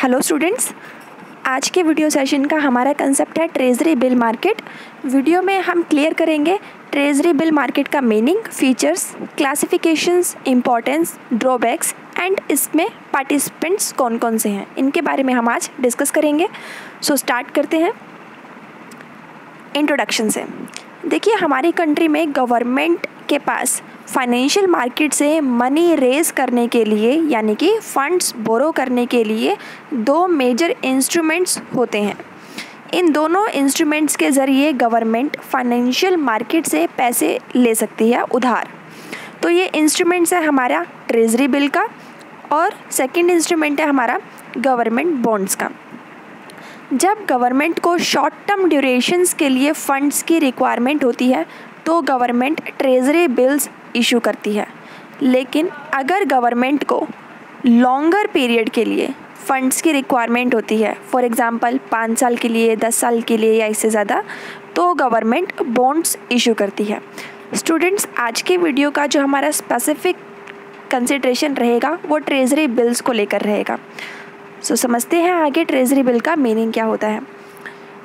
Hello students आज के video session का हमारा कंसेप्ट है ट्रेजरी बिल मार्केट वीडियो में हम क्लियर करेंगे ट्रेजरी बिल मार्केट का meaning features classifications importance drawbacks and इसमें पार्टिसिपेंट्स कौन कौन से हैं? इनके बारे में हम आज डिस्कस करेंगे. सो so, स्टार्ट करते हैं. इंट्रोडक्शन से. देखिए हमारी कंट्री में गवर्नमेंट के पास फाइनेंशियल मार्केट से मनी रेज करने के लिए, यानी कि फंड्स बोरो करने के लिए दो मेजर इंस्ट्रूमेंट्स होते हैं। इन दोनों इंस्ट्रूमेंट्स के ज़रिए गवर्नमेंट फाइनेंशियल मार्केट से पैसे ले सकती है उधार। तो ये इंस्ट्रूमेंट्स है हमारा ट्रेजरी बिल का और सेकंड इंस्ट्रूमेंट है हमारा गवर्नमेंट बॉन्ड्स का। जब गवर्नमेंट को शॉर्ट टर्म ड्यूरेशंस के लिए फ़ंड्स की रिक्वायरमेंट होती है तो गवर्नमेंट ट्रेजरी बिल्स इशू करती है। लेकिन अगर गवर्नमेंट को लॉन्गर पीरियड के लिए फ़ंड्स की रिक्वायरमेंट होती है फॉर एग्ज़ाम्पल पाँच साल के लिए दस साल के लिए या इससे ज़्यादा तो गवर्नमेंट बॉन्ड्स इशू करती है। स्टूडेंट्स आज के वीडियो का जो हमारा स्पेसिफिक कंसिड्रेशन रहेगा वो ट्रेजरी बिल्स को लेकर रहेगा। सो so, समझते हैं आगे ट्रेजरी बिल का मीनिंग क्या होता है।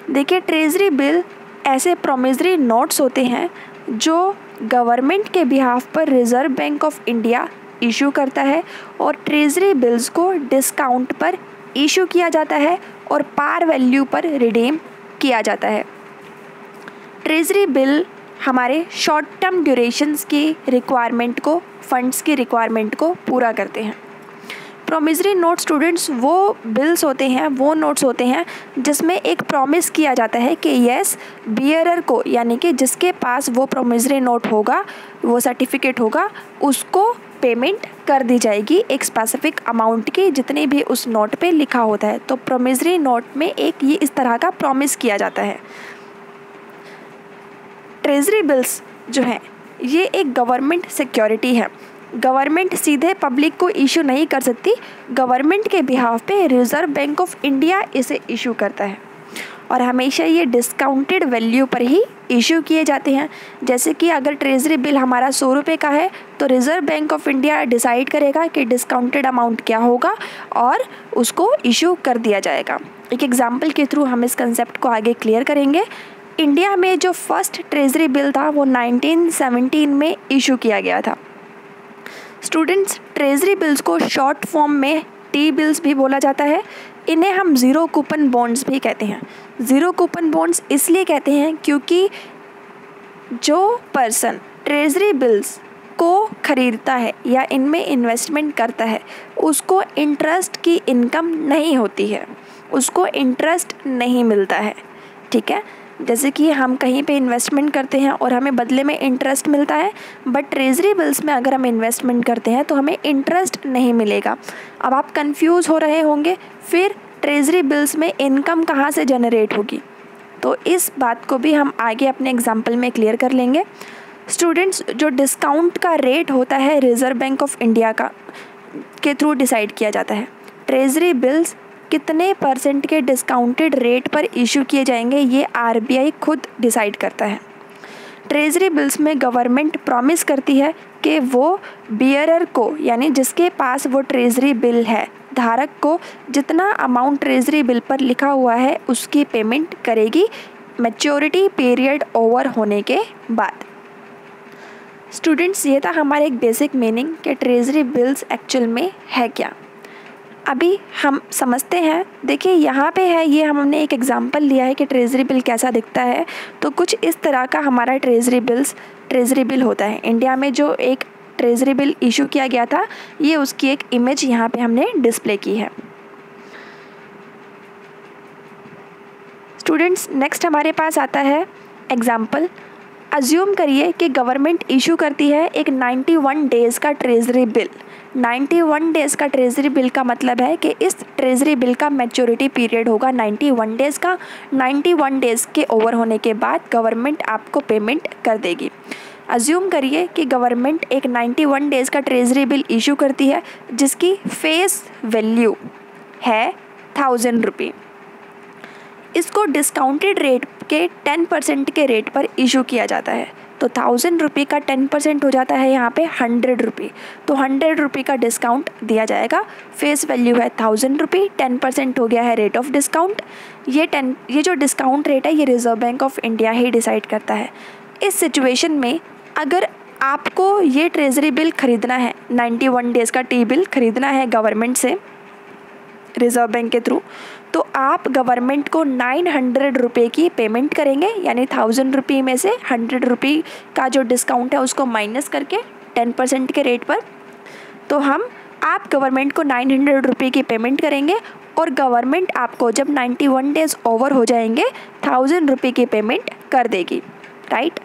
देखिए ट्रेजरी बिल ऐसे प्रोमिजरी नोट्स होते हैं जो गवर्नमेंट के बिहाफ पर Reserve Bank of India issue करता है और ट्रेजरी बिल्स को डिस्काउंट पर इशू किया जाता है और पार वैल्यू पर रिडीम किया जाता है। ट्रेजरी बिल हमारे शॉर्ट टर्म ड्यूरेशंस की रिक्वायरमेंट को फंड्स की रिक्वायरमेंट को पूरा करते हैं। प्रोमिजरी नोट स्टूडेंट्स वो बिल्स होते हैं, वो नोट्स होते हैं, जिसमें एक प्रॉमिस किया जाता है कि यस बियरर को, यानी कि जिसके पास वो प्रोमिजरी नोट होगा, वो सर्टिफिकेट होगा, उसको पेमेंट कर दी जाएगी एक स्पेसिफिक अमाउंट की, जितनी भी उस नोट पे लिखा होता है। तो प्रोमिजरी नोट में एक ये इस तरह का प्रॉमिस किया जाता है। ट्रेजरी बिल्स जो हैं, ये एक गवर्नमेंट सिक्योरिटी है। गवर्नमेंट सीधे पब्लिक को इशू नहीं कर सकती। गवर्नमेंट के बिहाव पे रिज़र्व बैंक ऑफ़ इंडिया इसे इशू करता है। और हमेशा ये डिस्काउंटेड वैल्यू पर ही इशू किए जाते हैं। जैसे कि अगर ट्रेजरी बिल हमारा सौ रुपये का है तो Reserve Bank of India decide करेगा कि डिस्काउंटेड अमाउंट क्या होगा और उसको इशू कर दिया जाएगा। एक एग्ज़ाम्पल के थ्रू हम इस कंसेप्ट को आगे क्लियर करेंगे। इंडिया में जो फ़र्स्ट ट्रेजरी बिल था, वो 1917 में इशू किया गया था। स्टूडेंट्स ट्रेजरी बिल्स को शॉर्ट फॉर्म में टी बिल्स भी बोला जाता है। इन्हें हम ज़ीरो कूपन बॉन्ड्स भी कहते हैं। ज़ीरो कूपन बॉन्ड्स इसलिए कहते हैं क्योंकि जो पर्सन ट्रेजरी बिल्स को ख़रीदता है या इनमें इन्वेस्टमेंट करता है, उसको इंटरेस्ट की इनकम नहीं होती है। उसको इंटरेस्ट नहीं मिलता है। ठीक है? जैसे कि हम कहीं पे इन्वेस्टमेंट करते हैं और हमें बदले में इंटरेस्ट मिलता है बट ट्रेजरी बिल्स में अगर हम इन्वेस्टमेंट करते हैं तो हमें इंटरेस्ट नहीं मिलेगा। अब आप कंफ्यूज हो रहे होंगे, फिर ट्रेजरी बिल्स में इनकम कहाँ से जनरेट होगी? तो इस बात को भी हम आगे अपने एग्ज़ाम्पल में क्लियर कर लेंगे। स्टूडेंट्स जो डिस्काउंट का रेट होता है रिज़र्व बैंक ऑफ़ इंडिया का, के थ्रू डिसाइड किया जाता है। ट्रेजरी बिल्स कितने परसेंट के डिस्काउंटेड रेट पर इशू किए जाएँगे, ये आरबीआई खुद डिसाइड करता है। ट्रेजरी बिल्स में गवर्नमेंट प्रॉमिस करती है कि वो बियरर को, यानी जिसके पास वो ट्रेजरी बिल है, धारक को जितना अमाउंट ट्रेजरी बिल पर लिखा हुआ है, उसकी पेमेंट करेगी मेच्योरिटी पीरियड ओवर होने के बाद। स्टूडेंट्स ये था हमारे एक बेसिक मीनिंग कि ट्रेजरी बिल्स एक्चुअल में है क्या। अभी हम समझते हैं। देखिए, यहाँ पे है, ये हमने एक एग्ज़ाम्पल लिया है कि ट्रेजरी बिल कैसा दिखता है। तो कुछ इस तरह का हमारा ट्रेजरी बिल्स ट्रेजरी बिल होता है। इंडिया में जो एक ट्रेजरी बिल इशू किया गया था, ये उसकी एक इमेज यहाँ पे हमने डिस्प्ले की है। स्टूडेंट्स नेक्स्ट हमारे पास आता है एग्ज़ाम्पल अज्यूम करिए कि गवर्नमेंट इशू करती है एक 91 डेज़ का ट्रेजरी बिल 91 डेज़ का ट्रेजरी बिल का मतलब है कि इस ट्रेजरी बिल का मैच्योरिटी पीरियड होगा 91 डेज़ का. 91 डेज़ के ओवर होने के बाद गवर्नमेंट आपको पेमेंट कर देगी. अज्यूम करिए कि गवर्नमेंट एक 91 डेज़ का ट्रेजरी बिल इशू करती है, जिसकी फेस वैल्यू है थाउज़ेंड रुपी इसको डिस्काउंटेड रेट के टेन परसेंट के रेट पर इशू किया जाता है। तो थाउज़ेंड रुपये का टेन परसेंट हो जाता है यहाँ पे हंड्रेड रुपये तो हंड्रेड रुपये का डिस्काउंट दिया जाएगा। फेस वैल्यू है थाउज़ेंड रुपये टेन परसेंट हो गया है रेट ऑफ़ डिस्काउंट ये टेन ये जो डिस्काउंट रेट है, ये रिज़र्व बैंक ऑफ़ इंडिया ही डिसाइड करता है। इस सिचुएशन में अगर आपको ये ट्रेजरी बिल ख़रीदना है नाइन्टी वन डेज़ का टी बिल ख़रीदना है गवर्नमेंट से रिज़र्व बैंक के थ्रू तो आप गवर्नमेंट को नाइन हंड्रेड रुपये की पेमेंट करेंगे, यानी थाउज़ेंड रुपये में से हंड्रेड रुपये का जो डिस्काउंट है उसको माइनस करके टेन परसेंट के रेट पर तो हम आप गवर्नमेंट को नाइन हंड्रेड रुपये की पेमेंट करेंगे और गवर्नमेंट आपको जब नाइन्टी वन डेज़ ओवर हो जाएँगे थाउज़ेंड रुपये की पेमेंट कर देगी राइट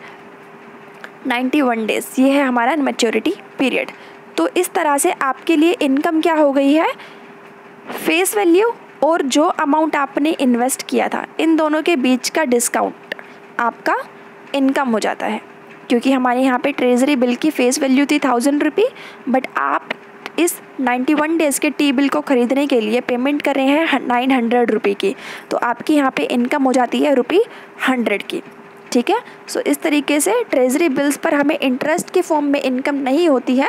नाइन्टी वन डेज़ ये है हमारा मेच्योरिटी पीरियड तो इस तरह से आपके लिए इनकम क्या हो गई है? फेस वैल्यू और जो अमाउंट आपने इन्वेस्ट किया था, इन दोनों के बीच का डिस्काउंट आपका इनकम हो जाता है। क्योंकि हमारे यहाँ पे ट्रेजरी बिल की फेस वैल्यू थी थाउज़ेंड रुपी बट आप इस 91 डेज़ के टी बिल को ख़रीदने के लिए पेमेंट कर रहे हैं नाइन हंड्रेड रुपी की। तो आपकी यहाँ पे इनकम हो जाती है रुपी हंड्रेड की। ठीक है? सो इस तरीके से ट्रेजरी बिल्स पर हमें इंटरेस्ट के फॉर्म में इनकम नहीं होती है।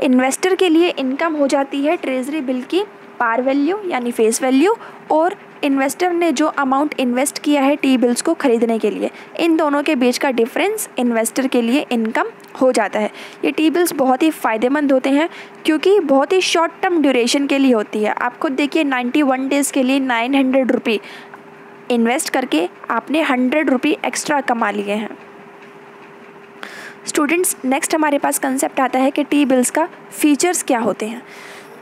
इन्वेस्टर के लिए इनकम हो जाती है ट्रेजरी बिल की पार वैल्यू यानी फेस वैल्यू और इन्वेस्टर ने जो अमाउंट इन्वेस्ट किया है टी बिल्स को ख़रीदने के लिए, इन दोनों के बीच का डिफरेंस इन्वेस्टर के लिए इनकम हो जाता है। ये टी बिल्स बहुत ही फ़ायदेमंद होते हैं क्योंकि बहुत ही शॉर्ट टर्म ड्यूरेशन के लिए होती है। आप खुद देखिए नाइन्टी वन डेज़ के लिए नाइन हंड्रेड रुपी इन्वेस्ट करके आपने हंड्रेड रुपी एक्स्ट्रा कमा लिए हैं। स्टूडेंट्स नेक्स्ट हमारे पास कंसेप्ट आता है कि टी बिल्स का फीचर्स क्या होते हैं।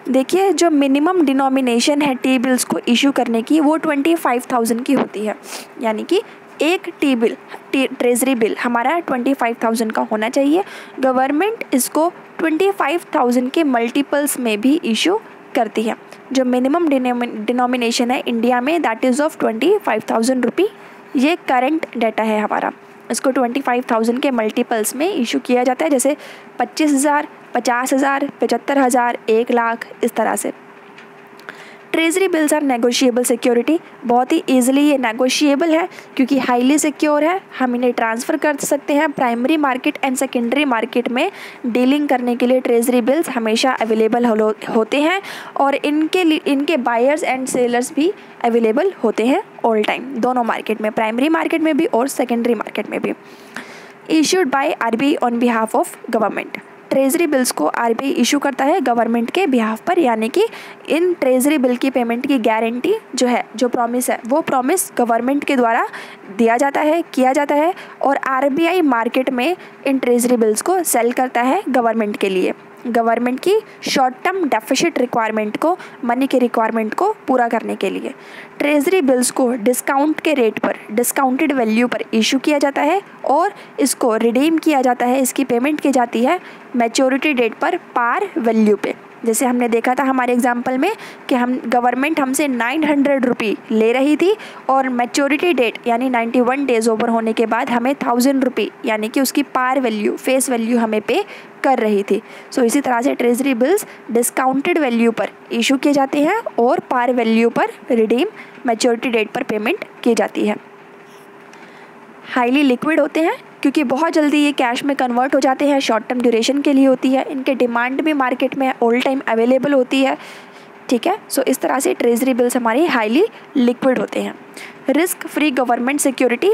देखिए, जो मिनिमम डिनोमिनेशन है टी बिल्स को इशू करने की, वो ट्वेंटी फाइव थाउज़ेंड की होती है। यानी कि एक टी बिल ट्रेजरी बिल हमारा ट्वेंटी फाइव थाउज़ेंड का होना चाहिए। गवर्नमेंट इसको ट्वेंटी फाइव थाउज़ेंड के मल्टीपल्स में भी इशू करती है। जो मिनिमम डिनोमिनेशन है इंडिया में that is of twenty five thousand rupee ये करंट डाटा है हमारा। इसको ट्वेंटी फाइव थाउज़ेंड के मल्टीपल्स में इशू किया जाता है। जैसे पच्चीस हज़ार पचास हज़ार पचहत्तर हज़ार एक लाख इस तरह से। Treasury bills are negotiable security बहुत ही ईजिली ये नेगोशिएबल है क्योंकि हाईली सिक्योर है। हम इन्हें ट्रांसफ़र कर सकते हैं primary market and secondary market में। डीलिंग करने के लिए ट्रेजरी बिल्स हमेशा अवेलेबल हो, होते हैं और इनके इनके बायर्स एंड सेलर्स भी अवेलेबल होते हैं ऑल टाइम दोनों मार्केट में प्राइमरी मार्केट में भी और सेकेंडरी मार्केट में भी। Issued by R on behalf of government treasury bills को आरबीआई इशू करता है गवर्नमेंट के बिहाफ पर, यानी कि इन ट्रेजरी बिल की पेमेंट की गारंटी जो है, जो प्रॉमिस है, वो प्रॉमिस गवर्नमेंट के द्वारा दिया जाता है, किया जाता है और आरबीआई मार्केट में इन ट्रेजरी बिल्स को सेल करता है गवर्नमेंट के लिए। गवर्नमेंट की शॉर्ट टर्म डेफिशिट रिक्वायरमेंट को मनी के रिक्वायरमेंट को पूरा करने के लिए। ट्रेजरी बिल्स को डिस्काउंट के रेट पर डिस्काउंटेड वैल्यू पर इशू किया जाता है और इसको रिडीम किया जाता है, इसकी पेमेंट की जाती है मैच्योरिटी डेट पर पार वैल्यू पे। जैसे हमने देखा था हमारे एग्ज़ाम्पल में कि हम गवर्नमेंट हमसे नाइन हंड्रेड रुपी ले रही थी और मैच्योरिटी डेट यानी नाइन्टी वन डेज़ ओवर होने के बाद हमें थाउज़ेंड रुपी यानी कि उसकी पार वैल्यू फेस वैल्यू हमें पे कर रही थी। सो so, इसी तरह से ट्रेजरी बिल्स डिस्काउंटेड वैल्यू पर इशू किए जाते हैं और पार वैल्यू पर रिडीम मैच्योरिटी डेट पर पेमेंट की जाती है। हाईली लिक्विड होते हैं क्योंकि बहुत जल्दी ये कैश में कन्वर्ट हो जाते हैं शॉर्ट टर्म ड्यूरेशन के लिए होती है। इनके डिमांड भी मार्केट में ऑल टाइम अवेलेबल होती है। ठीक है? सो so, इस तरह से ट्रेजरी बिल्स हमारी हाईली लिक्विड होते हैं। रिस्क फ्री गवर्नमेंट सिक्योरिटी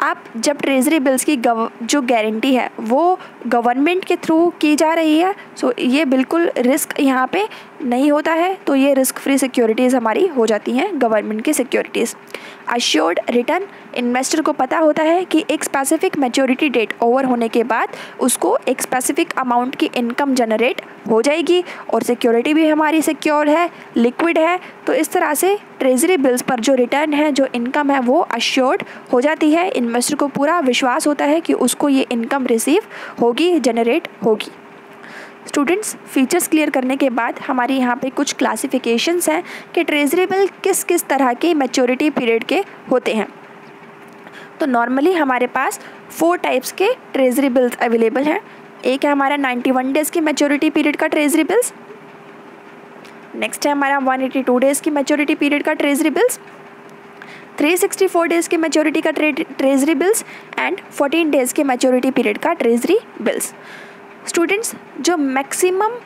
आप जब ट्रेजरी बिल्स की गव, जो गारंटी है, वो गवर्नमेंट के थ्रू की जा रही है सो ये बिल्कुल रिस्क यहाँ पे नहीं होता है तो ये रिस्क फ्री सिक्योरिटीज़ हमारी हो जाती हैं गवर्नमेंट की सिक्योरिटीज़ अश्योर्ड रिटर्न इन्वेस्टर को पता होता है कि एक स्पेसिफिक मैच्योरिटी डेट ओवर होने के बाद उसको एक स्पेसिफिक अमाउंट की इनकम जनरेट हो जाएगी, और सिक्योरिटी भी हमारी सिक्योर है लिक्विड है तो इस तरह से ट्रेजरी बिल्स पर जो रिटर्न है, जो इनकम है, वो अश्योर्ड हो जाती है। इन्वेस्टर को पूरा विश्वास होता है कि उसको ये इनकम रिसीव होगी जनरेट होगी। स्टूडेंट्स फीचर्स क्लियर करने के बाद हमारे यहाँ पे कुछ क्लासिफिकेशंस हैं कि ट्रेजरी बिल किस किस तरह के मैच्योरिटी पीरियड के होते हैं। तो नॉर्मली हमारे पास फोर टाइप्स के ट्रेजरी बिल्स अवेलेबल हैं। एक है हमारा 91 डेज़ की मैच्योरिटी पीरियड का ट्रेजरी बिल्स नेक्स्ट है हमारा 182 डेज़ की मेचोरिटी पीरियड का ट्रेजरी बिल्स 364 डेज़ के मैच्योरिटी का ट्रेजरी बिल्स एंड 14 डेज़ के मैच्योरिटी पीरियड का ट्रेजरी बिल्स स्टूडेंट्स जो मैक्सिमम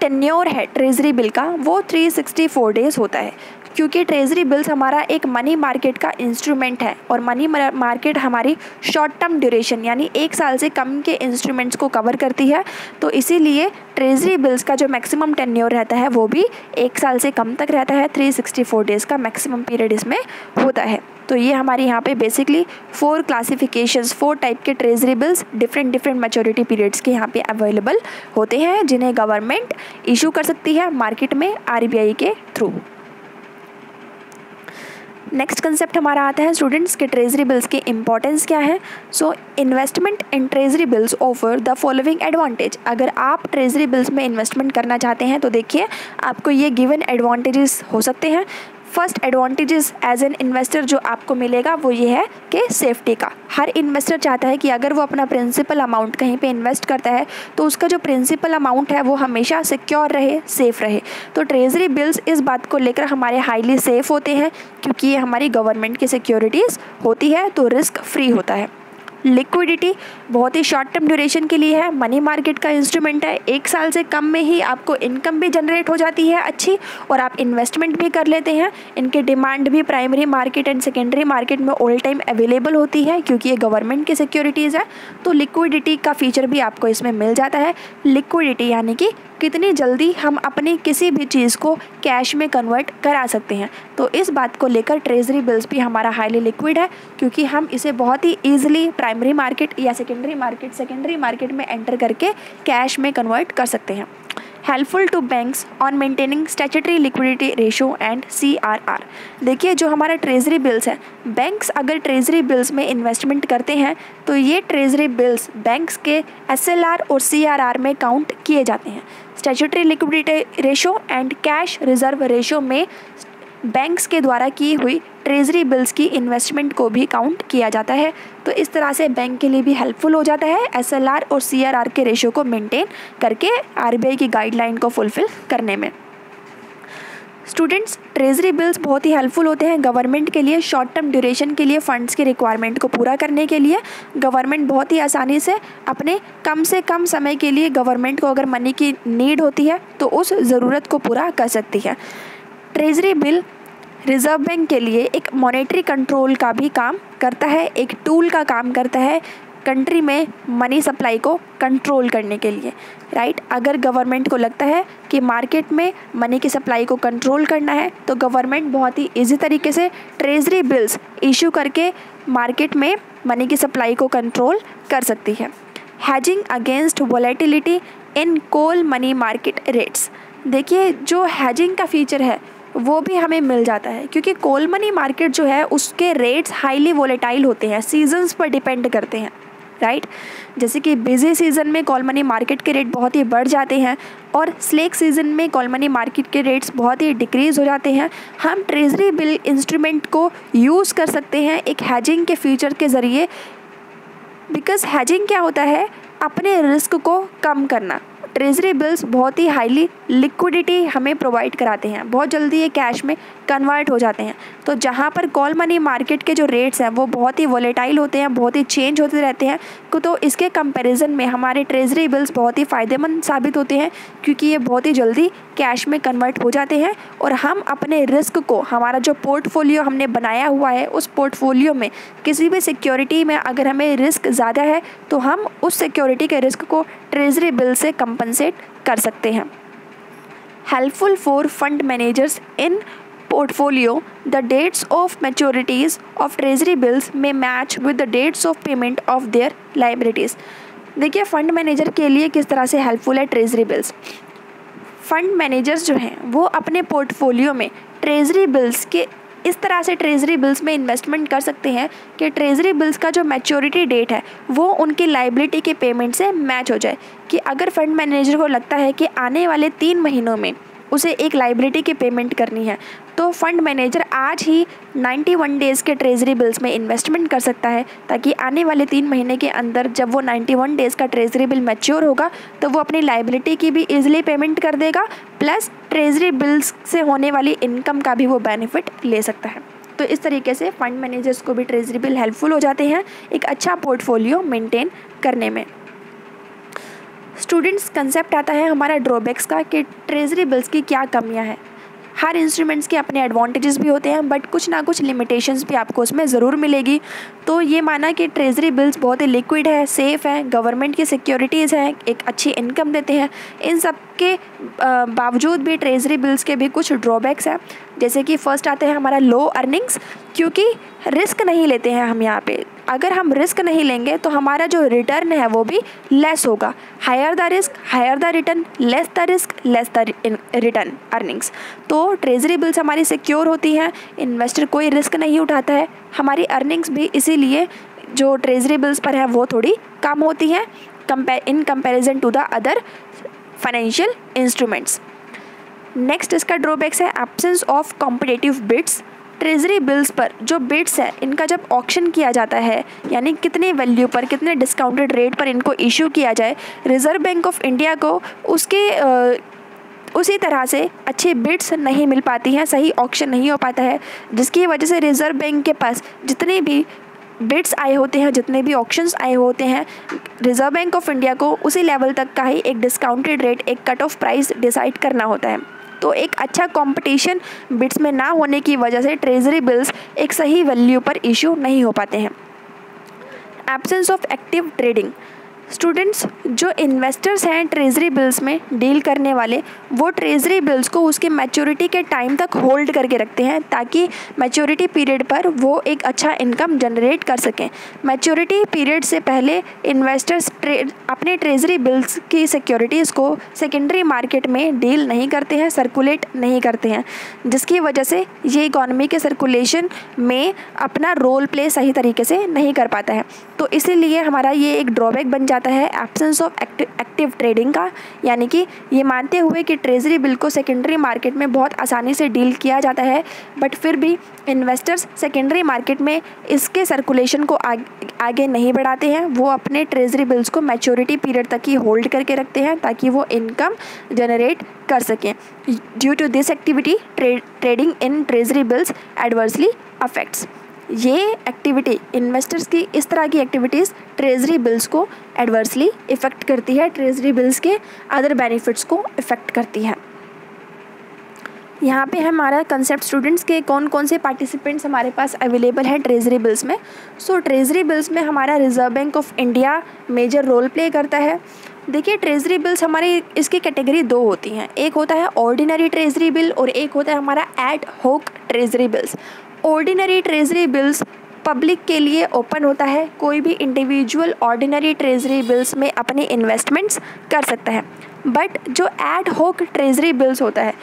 टेन्योर है ट्रेजरी बिल का, वो 364 डेज़ होता है। क्योंकि ट्रेजरी बिल्स हमारा एक मनी मार्केट का इंस्ट्रूमेंट है और मनी मार्केट हमारी शॉर्ट टर्म ड्यूरेशन, यानी एक साल से कम के इंस्ट्रूमेंट्स को कवर करती है। तो इसीलिए ट्रेजरी बिल्स का जो मैक्सिमम टेन्योर रहता है, वो भी एक साल से कम तक रहता है 364 डेज़ का मैक्सिमम पीरियड इसमें होता है। तो ये हमारे यहाँ पे basically four classifications four type के treasury bills different different maturity periods के यहाँ पे अवेलेबल होते हैं, जिन्हें गवर्नमेंट इशू कर सकती है मार्केट में आरबीआई के थ्रू नेक्स्ट कंसेप्ट हमारा आता है स्टूडेंट्स के ट्रेजरी बिल्स की इंपॉर्टेंस क्या है? So investment in treasury bills offer the following advantage अगर आप ट्रेजरी बिल्स में इन्वेस्टमेंट करना चाहते हैं तो देखिए, आपको ये गिवन एडवांटेजेस हो सकते हैं। First advantages as an investor जो आपको मिलेगा वो ये है कि सेफ्टी का। हर इन्वेस्टर चाहता है कि अगर वो अपना प्रिंसिपल अमाउंट कहीं पे इन्वेस्ट करता है तो उसका जो प्रिंसिपल अमाउंट है वो हमेशा सिक्योर रहे सेफ़ रहे। तो ट्रेजरी बिल्स इस बात को लेकर हमारे हाईली सेफ़ होते हैं, क्योंकि ये हमारी गवर्नमेंट की सिक्योरिटीज़ होती है तो रिस्क फ्री होता है। लिक्विडिटी बहुत ही शॉर्ट टर्म ड्यूरेशन के लिए है। मनी मार्केट का इंस्ट्रूमेंट है। एक साल से कम में ही आपको इनकम भी जनरेट हो जाती है अच्छी और आप इन्वेस्टमेंट भी कर लेते हैं। इनकी डिमांड भी primary market and secondary market में ऑल टाइम अवेलेबल होती है क्योंकि ये गवर्नमेंट की सिक्योरिटीज़ है। तो लिक्विडिटी का फीचर भी आपको इसमें मिल जाता है। लिक्विडिटी यानी कि कितनी जल्दी हम अपनी किसी भी चीज़ को कैश में कन्वर्ट करा सकते हैं। तो इस बात को लेकर ट्रेजरी बिल्स भी हमारा हाईली लिक्विड है, क्योंकि हम इसे बहुत ही ईजिली प्राइमरी मार्केट या सेकेंडरी मार्केट सेकेंडरी मार्केट में एंटर करके कैश में कन्वर्ट कर सकते हैं। Helpful to banks on maintaining statutory liquidity ratio and C R R देखिए, जो हमारा ट्रेजरी बिल्स है बैंक्स अगर ट्रेजरी बिल्स में इन्वेस्टमेंट करते हैं तो ये ट्रेजरी बिल्स बैंक्स के एस एल आर और सी आर आर में काउंट किए जाते हैं। Statutory liquidity ratio and cash reserve ratio में बैंक्स के द्वारा की हुई ट्रेजरी बिल्स की इन्वेस्टमेंट को भी काउंट किया जाता है। तो इस तरह से बैंक के लिए भी हेल्पफुल हो जाता है एसएलआर और सीआरआर के रेशो को मेंटेन करके आरबीआई की गाइडलाइन को फुलफिल करने में। स्टूडेंट्स ट्रेजरी बिल्स बहुत ही हेल्पफुल होते हैं गवर्नमेंट के लिए शॉर्ट टर्म ड्यूरेशन के लिए फ़ंड्स की रिक्वायरमेंट को पूरा करने के लिए। गवर्नमेंट बहुत ही आसानी से अपने कम से कम समय के लिए गवर्नमेंट को अगर मनी की नीड होती है तो उस ज़रूरत को पूरा कर सकती है। ट्रेजरी बिल रिज़र्व बैंक के लिए एक मॉनेटरी कंट्रोल का भी काम करता है, एक टूल का काम करता है कंट्री में मनी सप्लाई को कंट्रोल करने के लिए, राइट? अगर गवर्नमेंट को लगता है कि मार्केट में मनी की सप्लाई को कंट्रोल करना है तो गवर्नमेंट बहुत ही इजी तरीके से ट्रेजरी बिल्स इशू करके मार्केट में मनी की सप्लाई को कंट्रोल कर सकती है। Hedging against volatility in call money market rates. देखिए, जो हैजिंग का फीचर है वो भी हमें मिल जाता है। क्योंकि कोल मनी मार्केट जो है, उसके रेट्स हाईली वोलेटाइल होते हैं। सीजन्स पर डिपेंड करते हैं राइट जैसे कि बिज़ी सीज़न में कॉल मनी मार्केट के रेट बहुत ही बढ़ जाते हैं और स्लेक सीज़न में कॉल मनी मार्केट के रेट्स बहुत ही डिक्रीज़ हो जाते हैं। हम ट्रेजरी बिल इंस्ट्रूमेंट को यूज़ कर सकते हैं एक हैजिंग के फीचर के ज़रिए। बिकॉज़ हैजिंग क्या होता है? अपने रिस्क को कम करना। ट्रेजरी बिल्स बहुत ही हाईली लिक्विडिटी हमें प्रोवाइड कराते हैं। बहुत जल्दी ये कैश में कन्वर्ट हो जाते हैं। तो जहाँ पर कॉल मनी मार्केट के जो रेट्स हैं, वो बहुत ही वोलेटाइल होते हैं, बहुत ही चेंज होते रहते हैं। तो इसके कंपैरिजन में हमारे ट्रेजरी बिल्स बहुत ही फ़ायदेमंद साबित होते हैं, क्योंकि ये बहुत ही जल्दी कैश में कन्वर्ट हो जाते हैं। और हम अपने रिस्क को, हमारा जो पोर्टफोलियो हमने बनाया हुआ है, उस पोर्टफोलियो में किसी भी सिक्योरिटी में अगर हमें रिस्क ज़्यादा है तो हम उस सिक्योरिटी के रिस्क को ट्रेजरी बिल से कंपनसेट कर सकते हैं। Helpful for fund managers in portfolio, the dates of maturities of treasury bills may match with the dates of payment of their liabilities. देखिए फंड मैनेजर के लिए किस तरह से हेल्पफुल है ट्रेजरी बिल्स फंड मैनेजर्स जो हैं वो अपने पोर्टफोलियो में ट्रेजरी बिल्स के इस तरह से ट्रेजरी बिल्स में इन्वेस्टमेंट कर सकते हैं कि ट्रेजरी बिल्स का जो मैच्योरिटी डेट है वो उनकी लाइबिलिटी के पेमेंट से मैच हो जाए कि अगर फंड मैनेजर को लगता है कि आने वाले तीन महीनों में उसे एक लाइबिलिटी की पेमेंट करनी है। तो फंड मैनेजर आज ही 91 डेज़ के ट्रेजरी बिल्स में इन्वेस्टमेंट कर सकता है, ताकि आने वाले तीन महीने के अंदर जब वो 91 डेज़ का ट्रेजरी बिल मैच्योर होगा तो वो अपनी लाइबिलिटी की भी ईजिली पेमेंट कर देगा प्लस ट्रेजरी बिल्स से होने वाली इनकम का भी वो बेनिफिट ले सकता है। तो इस तरीके से फंड मैनेजर्स को भी ट्रेजरी बिल हेल्पफुल हो जाते हैं, एक अच्छा पोर्टफोलियो मेंटेन करने में। स्टूडेंट्स कंसेप्ट आता है हमारा ड्रॉबैक्स का कि ट्रेजरी बिल्स की क्या कमियाँ हैं। हर इंस्ट्रूमेंट्स के अपने एडवांटेजेस भी होते हैं बट कुछ ना कुछ लिमिटेशंस भी आपको उसमें ज़रूर मिलेगी। तो ये माना कि ट्रेजरी बिल्स बहुत ही लिक्विड है सेफ़ है गवर्नमेंट की सिक्योरिटीज़ हैं, एक अच्छी इनकम देते हैं। इन सब के बावजूद भी ट्रेजरी बिल्स के भी कुछ ड्रॉबैक्स हैं। जैसे कि फ़र्स्ट आते हैं हमारा लो अर्निंग्स क्योंकि रिस्क नहीं लेते हैं हम यहाँ पे। अगर हम रिस्क नहीं लेंगे तो हमारा जो रिटर्न है वो भी लेस होगा। Higher the risk higher the return less the risk less the return earnings तो ट्रेजरी बिल्स हमारी सिक्योर होती हैं इन्वेस्टर कोई रिस्क नहीं उठाता है। हमारी अर्निंग्स भी इसीलिए जो ट्रेजरी बिल्स पर है, वो थोड़ी कम होती हैं in comparison to the other financial instruments next इसका ड्रॉबैक्स है absence of competitive bids treasury bills पर जो बिट्स है इनका जब ऑक्शन किया जाता है यानी कितने वैल्यू पर कितने डिस्काउंटेड रेट पर इनको इशू किया जाए रिज़र्व बैंक ऑफ़ इंडिया को उसके आ, उसी तरह से अच्छी बिट्स नहीं मिल पाती हैं सही ऑक्शन नहीं हो पाता है जिसकी वजह से रिज़र्व बैंक के पास जितने भी बिट्स आए होते हैं जितने भी ऑप्शंस आए होते हैं रिज़र्व बैंक ऑफ़ इंडिया को उसी लेवल तक का ही एक डिस्काउंटेड रेट एक कट ऑफ़ प्राइस डिसाइड करना होता है। तो एक अच्छा कंपटीशन बिट्स में ना होने की वजह से ट्रेजरी बिल्स एक सही वैल्यू पर इशू नहीं हो पाते हैं। Absence of active trading students, जो इन्वेस्टर्स हैं ट्रेजरी बिल्स में डील करने वाले, वो ट्रेजरी बिल्स को उसके मैच्योरिटी के टाइम तक होल्ड करके रखते हैं, ताकि मैच्योरिटी पीरियड पर वो एक अच्छा इनकम जनरेट कर सकें। मैच्योरिटी पीरियड से पहले इन्वेस्टर्स ट्रे अपने ट्रेजरी बिल्स की सिक्योरिटीज़ को सेकेंडरी मार्केट में डील नहीं करते हैं सर्कुलेट नहीं करते हैं, जिसकी वजह से ये इकॉनमी के सर्कुलेशन में अपना रोल प्ले सही तरीके से नहीं कर पाता है। तो इसीलिए हमारा ये एक ड्रॉबैक बन जाता है एब्सेंस ऑफ़ एक्टिव ट्रेडिंग का यानी कि ये मानते हुए कि ट्रेजरी बिल को सेकेंडरी मार्केट में बहुत आसानी से डील किया जाता है बट फिर भी इन्वेस्टर्स सेकेंडरी मार्केट में इसके सर्कुलेशन को आग, आगे नहीं बढ़ाते हैं वो अपने ट्रेजरी बिल्स को मैच्योरिटी पीरियड तक ही होल्ड करके रखते हैं ताकि वो इनकम जनरेट कर सकें। Due to this activity trading in treasury bills adversely affects ये एक्टिविटी इन्वेस्टर्स की इस तरह की एक्टिविटीज़ ट्रेजरी बिल्स को एडवर्सली इफ़ेक्ट करती है ट्रेजरी बिल्स के अदर बेनिफिट्स को इफ़ेक्ट करती है। यहाँ पे हमारा कंसेप्ट स्टूडेंट्स के कौन कौन से पार्टिसिपेंट्स हमारे पास अवेलेबल हैं ट्रेजरी बिल्स में? सो so, ट्रेजरी बिल्स में हमारा reserve bank of India major role play करता है। देखिए ट्रेजरी बिल्स हमारी इसकी कैटेगरी दो होती हैं। एक होता है ऑर्डिनरी ट्रेजरी बिल और एक होता है हमारा ad hoc treasury bills ordinary treasury bills public के लिए ओपन होता है। कोई भी इंडिविजुअल ऑर्डिनरी ट्रेजरी बिल्स में अपने इन्वेस्टमेंट्स कर सकता है। बट जो एड होक ट्रेजरी बिल्स होता है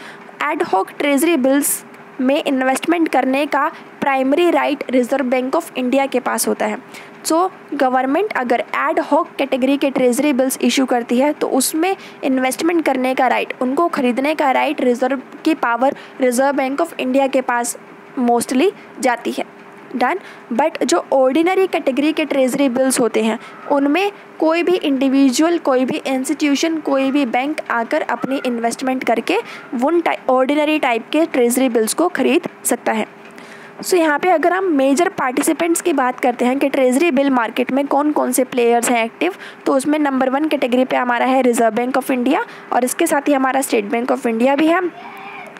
एड होक ट्रेजरी बिल्स में इन्वेस्टमेंट करने का primary right reserve bank of India के पास होता है। सो so, गवर्नमेंट अगर एड हॉक कैटेगरी के ट्रेजरी बिल्स इशू करती है तो उसमें इन्वेस्टमेंट करने का राइट उनको खरीदने का राइट रिज़र्व की power reserve bank of India के पास मोस्टली जाती है। डन बट जो ऑर्डिनरी कैटेगरी के ट्रेजरी बिल्स होते हैं उनमें कोई भी इंडिविजुअल कोई भी इंस्टीट्यूशन कोई भी बैंक आकर अपनी इन्वेस्टमेंट करके उन ऑर्डिनरी टाइप के ट्रेजरी बिल्स को खरीद सकता है। सो so, यहाँ पे अगर हम मेजर पार्टिसिपेंट्स की बात करते हैं कि ट्रेजरी बिल मार्केट में कौन कौन से प्लेयर्स हैं एक्टिव तो उसमें नंबर वन कैटेगरी पे हमारा है रिज़र्व बैंक ऑफ़ इंडिया और इसके साथ ही हमारा स्टेट बैंक ऑफ़ इंडिया भी है।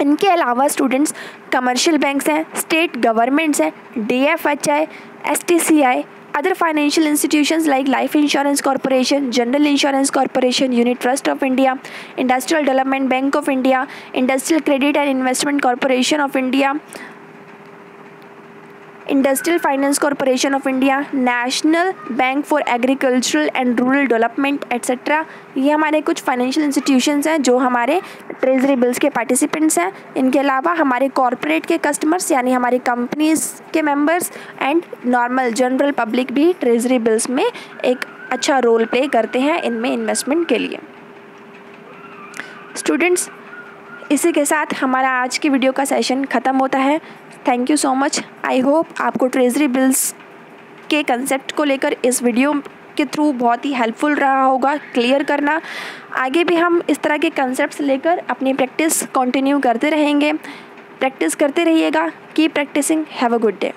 इनके अलावा स्टूडेंट्स कमर्शियल बैंक्स हैं स्टेट गवर्नमेंट्स हैं D F H I S T C I other financial institutions like life insurance corporation general insurance corporation unit trust of India industrial development bank of India industrial credit and investment corporation of India industrial finance corporation of India, national bank for agricultural and rural development etcetera ये हमारे कुछ financial institutions हैं जो हमारे treasury bills के participants हैं। इनके अलावा हमारे कॉरपोरेट के कस्टमर्स यानी हमारी कंपनीज़ के members and normal general public भी ट्रेजरी बिल्स में एक अच्छा रोल प्ले करते हैं इनमें इन्वेस्टमेंट के लिए। स्टूडेंट्स इसी के साथ हमारा आज की वीडियो का सेशन ख़त्म होता है। Thank you so much I hope आपको ट्रेजरी बिल्स के कंसेप्ट को लेकर इस वीडियो के थ्रू बहुत ही हेल्पफुल रहा होगा क्लियर करना। आगे भी हम इस तरह के कंसेप्ट लेकर अपनी प्रैक्टिस कंटिन्यू करते रहेंगे। प्रैक्टिस करते रहिएगा। की practicing have a good day